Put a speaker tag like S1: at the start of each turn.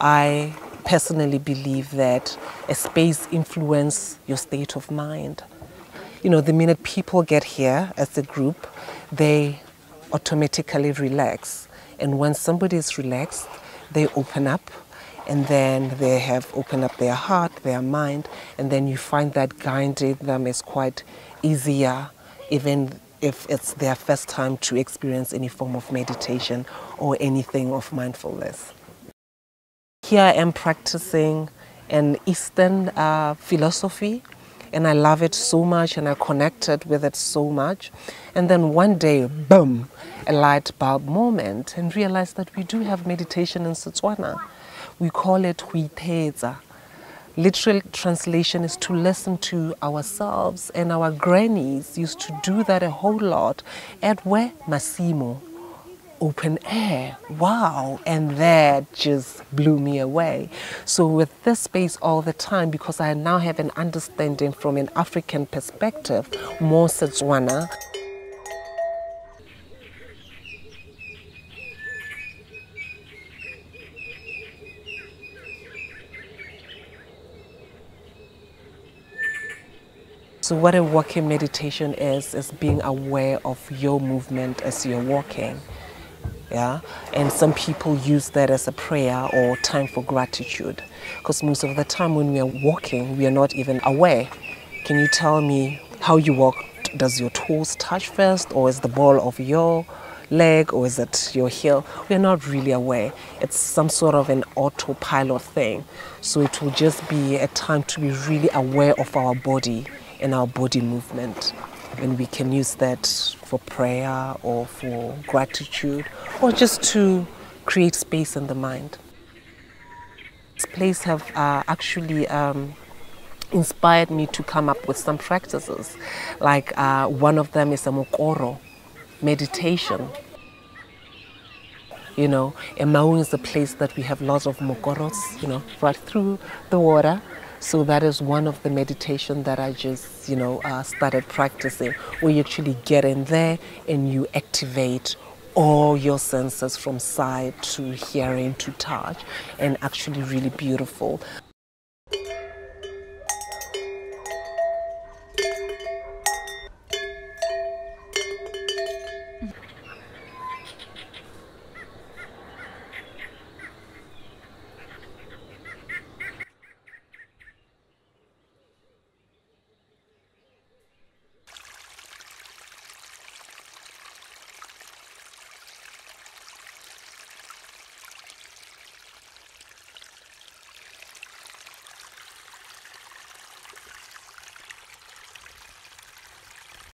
S1: I personally believe that a space influences your state of mind. You know, the minute people get here as a group, they automatically relax. And when somebody is relaxed, they open up and then they have opened up their heart, their mind, and then you find that guiding them is quite easier, even if it's their first time to experience any form of meditation or anything of mindfulness. Here I am practicing an Eastern uh, philosophy and I love it so much and I connected with it so much. And then one day, boom, a light bulb moment and realized that we do have meditation in Setswana. We call it huiteza. Literal translation is to listen to ourselves and our grannies used to do that a whole lot at where Masimo open air. Wow. And that just blew me away. So, with this space all the time, because I now have an understanding from an African perspective, more Setswana. So, what a walking meditation is, is being aware of your movement as you're walking yeah? And some people use that as a prayer or time for gratitude. Because most of the time when we are walking we are not even aware. Can you tell me how you walk? Does your toes touch first or is the ball of your leg or is it your heel? We are not really aware. It's some sort of an autopilot thing. So it will just be a time to be really aware of our body and our body movement and we can use that for prayer or for gratitude or just to create space in the mind. This place have uh, actually um, inspired me to come up with some practices. Like uh, one of them is a mokoro meditation. You know, Maun is a place that we have lots of mokoros, you know, right through the water. So that is one of the meditation that I just, you know, uh, started practicing, where you actually get in there and you activate all your senses from sight to hearing to touch, and actually really beautiful.